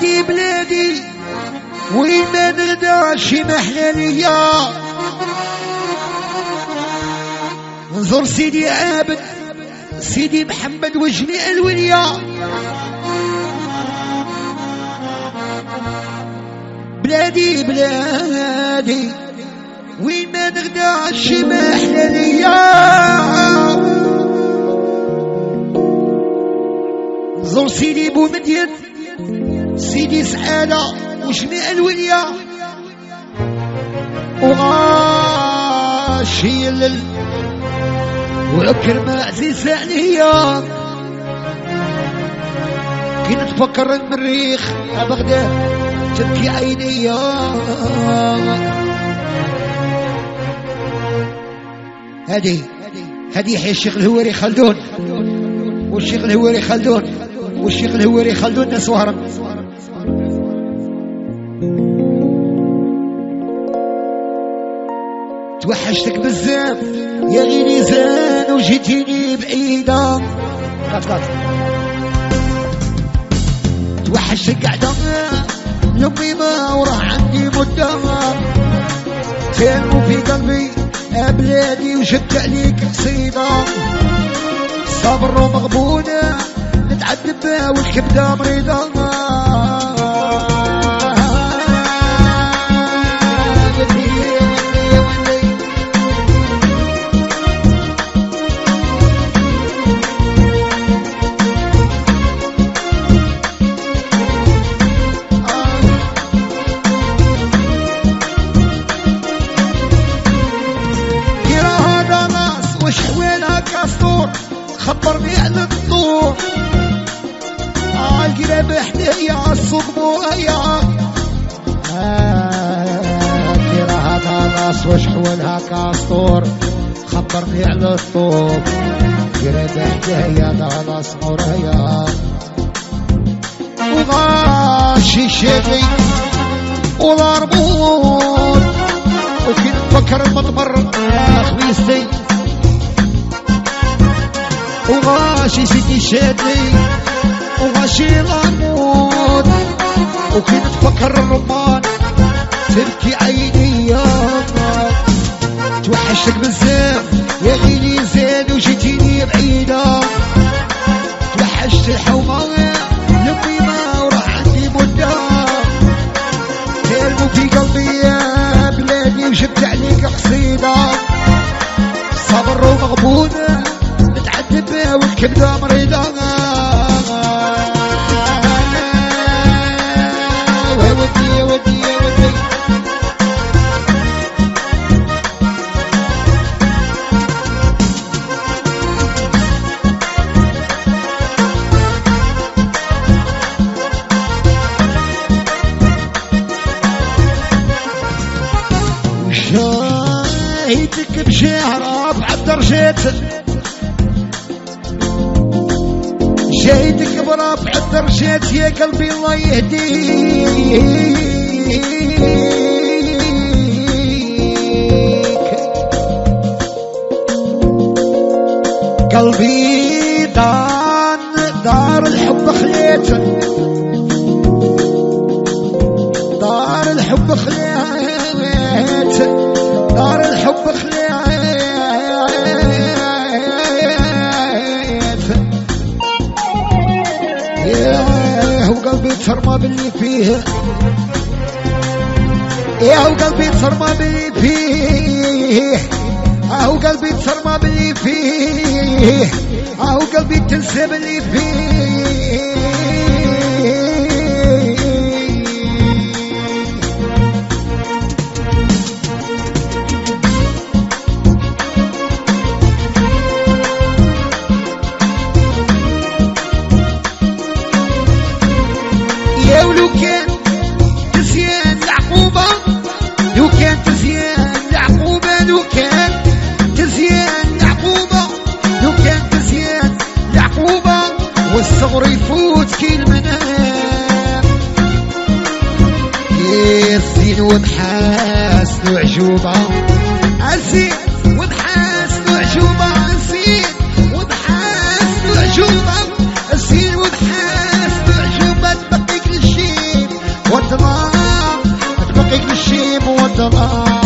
بلادي بلادي وين ما نغدا شي محلى ليا نزور سيدي عابد سيدي محمد وجميع الوليا بلادي بلادي وين ما محلى ليا زور سيدي بو مدين سيدي سعادة وجميع الوليا وغاشي الليل. وأكرم عزيز عليا كي نتفكر المريخ يا بغداد تبكي عيني هذه هذه يحيى الشيخ الهواري خلدون. والشيخ الهواري خلدون. والشيخ الهواري خلدون ناس وهرم. توحشتك بزاف. يا غيري زان وجيتيني بعيدة. توحشتك قعدة لأمي ما وراه عندي مدة تانو في قلبي بلادي وجبت عليك قصيدة صبر ومغبونة. نتعذب والكبدة مريضة. خبرني على الطور القلب حنية الصدم ويا. كرا هذا ناس وشحولها كاسطور. خبرني على الطور قلب حنية ناس مريا وغاشي شيخي والاربون وكي نفكر المطمر خميستي وغاشي سيدي شادي وغاشي الأموت وكي نتفكر الرمان تبكي عيني يا توحشتك بزاف يا غيلي زاد وجيتيني بعيدة توحشت الحومة لبي ما وراح عندي مدة ترمو في قلبي يا بلادي وجبت عليك قصيدة صبر ومغبونة نتعذب والكبدة مريضة ودي ودي ودي شاهدك بشهرة بعد رجيت جايدك برافع الدرجات يا قلبي الله يهديك قلبي دان دار الحب خليت دار الحب خليت ترمى باللي فيه. يا وقلبي ترمى باللي فيه. اهو قلبي ترمى باللي فيه. اهو قلبي تنسى باللي فيه. لو كان تزيان يعقوبة لو كان تزيان يعقوبة والصغر يفوت في المنام. الزين ومحاسن وعجوبة الزين ومحاسن وعجوبة الزين ومحاسن وعجوبة الزين ومحاسن وعجوبة تبقيك للشيب والظلام تبقيك للشيب والظلام